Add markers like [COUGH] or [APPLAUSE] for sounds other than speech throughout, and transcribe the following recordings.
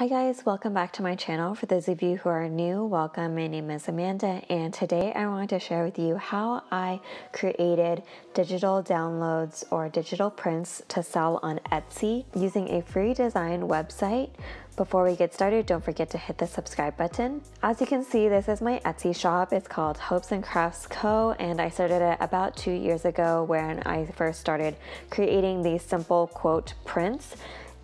Hi guys, welcome back to my channel. For those of you who are new, welcome. My name is Amanda and today I want to share with you how I created digital downloads or digital prints to sell on Etsy using a free design website. Before we get started, don't forget to hit the subscribe button. As you can see, this is my Etsy shop. It's called Hopes and Crafts Co. and I started it about two years ago when I first started creating these simple quote prints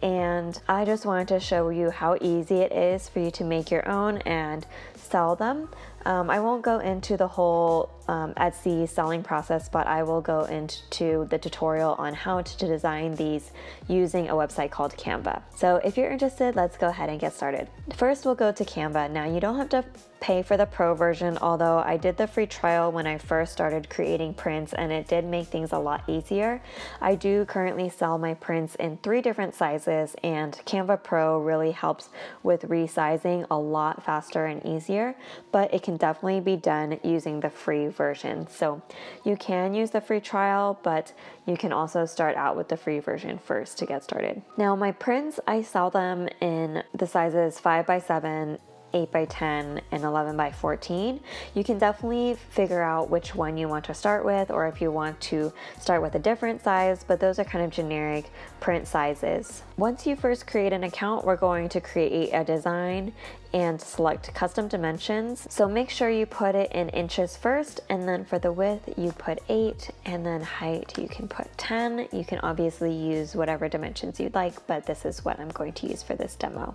and I just wanted to show you how easy it is for you to make your own and sell them. Um, I won't go into the whole um, Etsy selling process, but I will go into the tutorial on how to design these using a website called Canva. So if you're interested, let's go ahead and get started. First, we'll go to Canva. Now, you don't have to pay for the pro version, although I did the free trial when I first started creating prints and it did make things a lot easier. I do currently sell my prints in three different sizes and Canva Pro really helps with resizing a lot faster and easier, but it can definitely be done using the free version. So you can use the free trial, but you can also start out with the free version first to get started. Now my prints, I sell them in the sizes 5 by 7 8 by 10 and 11 by 14 you can definitely figure out which one you want to start with or if you want to start with a different size but those are kind of generic print sizes. Once you first create an account we're going to create a design and select custom dimensions. So make sure you put it in inches first and then for the width you put 8 and then height you can put 10 you can obviously use whatever dimensions you'd like but this is what I'm going to use for this demo.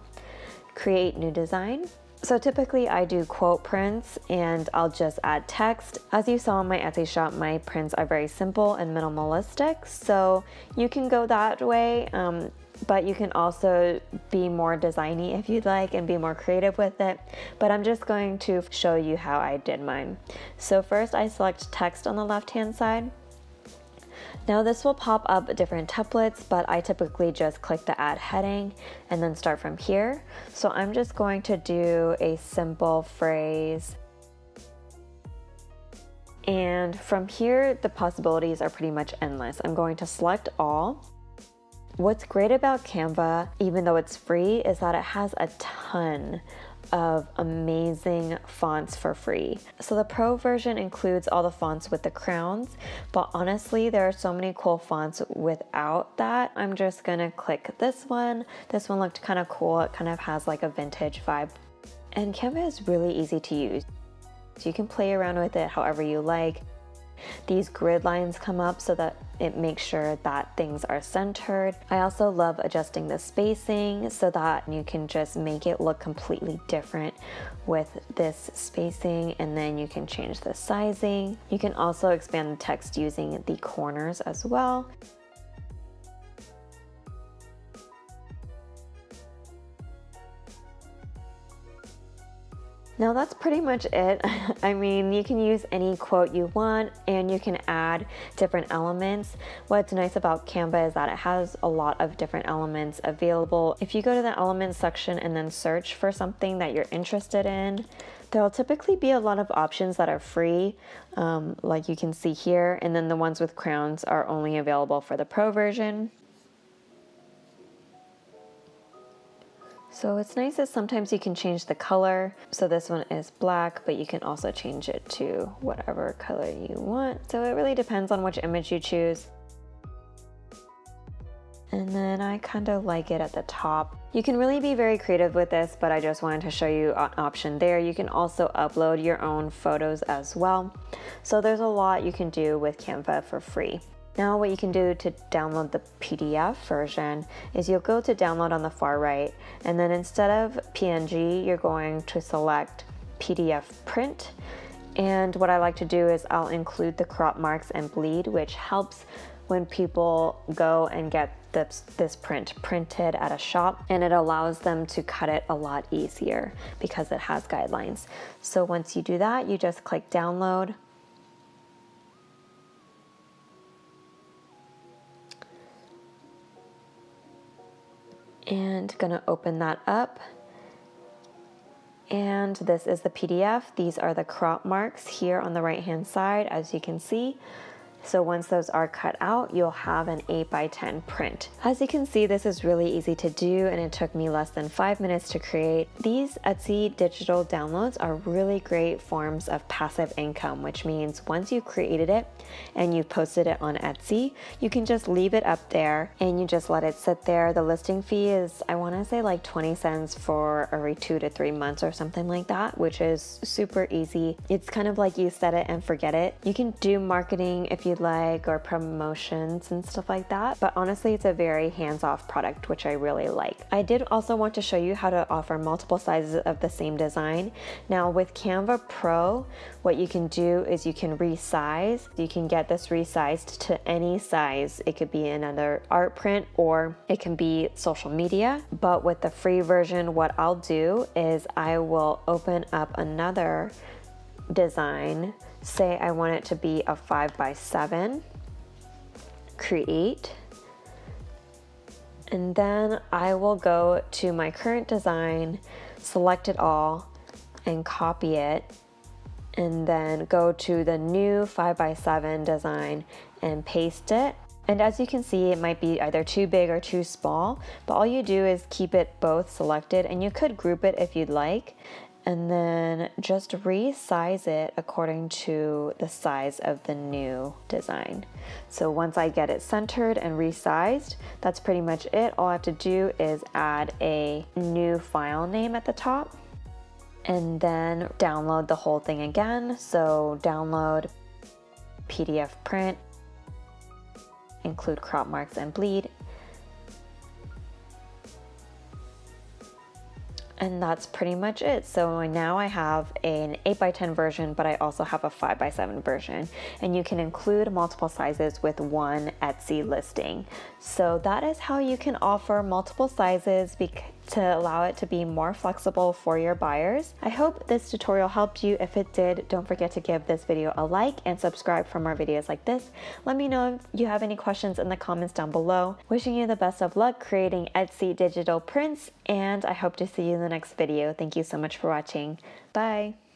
Create new design so typically I do quote prints and I'll just add text. As you saw in my Etsy shop, my prints are very simple and minimalistic. So you can go that way, um, but you can also be more designy if you'd like and be more creative with it. But I'm just going to show you how I did mine. So first I select text on the left hand side. Now this will pop up different templates, but I typically just click the add heading and then start from here. So I'm just going to do a simple phrase. And from here, the possibilities are pretty much endless. I'm going to select all. What's great about Canva, even though it's free, is that it has a ton of amazing fonts for free. So the pro version includes all the fonts with the crowns, but honestly, there are so many cool fonts without that. I'm just gonna click this one. This one looked kind of cool. It kind of has like a vintage vibe. And Canva is really easy to use. So you can play around with it however you like. These grid lines come up so that it makes sure that things are centered. I also love adjusting the spacing so that you can just make it look completely different with this spacing and then you can change the sizing. You can also expand the text using the corners as well. Now that's pretty much it. [LAUGHS] I mean, you can use any quote you want and you can add different elements. What's nice about Canva is that it has a lot of different elements available. If you go to the elements section and then search for something that you're interested in, there'll typically be a lot of options that are free, um, like you can see here, and then the ones with crowns are only available for the pro version. So what's nice is sometimes you can change the color. So this one is black, but you can also change it to whatever color you want. So it really depends on which image you choose. And then I kind of like it at the top. You can really be very creative with this, but I just wanted to show you an option there. You can also upload your own photos as well. So there's a lot you can do with Canva for free. Now what you can do to download the PDF version is you'll go to download on the far right and then instead of PNG you're going to select PDF print and what I like to do is I'll include the crop marks and bleed which helps when people go and get this, this print printed at a shop and it allows them to cut it a lot easier because it has guidelines. So once you do that you just click download and gonna open that up. And this is the PDF. These are the crop marks here on the right hand side, as you can see. So once those are cut out, you'll have an 8 by 10 print. As you can see, this is really easy to do and it took me less than five minutes to create. These Etsy digital downloads are really great forms of passive income, which means once you've created it and you've posted it on Etsy, you can just leave it up there and you just let it sit there. The listing fee is, I wanna say like 20 cents for every two to three months or something like that, which is super easy. It's kind of like you set it and forget it. You can do marketing if you'd like or promotions and stuff like that, but honestly, it's a very hands-off product, which I really like. I did also want to show you how to offer multiple sizes of the same design. Now with Canva Pro, what you can do is you can resize. You can get this resized to any size. It could be another art print or it can be social media. But with the free version, what I'll do is I will open up another design. Say I want it to be a five by seven, create, and then I will go to my current design, select it all, and copy it, and then go to the new 5x7 design and paste it. And as you can see, it might be either too big or too small, but all you do is keep it both selected and you could group it if you'd like and then just resize it according to the size of the new design. So once I get it centered and resized, that's pretty much it. All I have to do is add a new file name at the top and then download the whole thing again. So download PDF print, include crop marks and bleed, and that's pretty much it. So now I have an 8x10 version, but I also have a 5x7 version. And you can include multiple sizes with one Etsy listing. So that is how you can offer multiple sizes to allow it to be more flexible for your buyers. I hope this tutorial helped you. If it did, don't forget to give this video a like and subscribe for more videos like this. Let me know if you have any questions in the comments down below. Wishing you the best of luck creating Etsy digital prints and I hope to see you in the next video. Thank you so much for watching. Bye!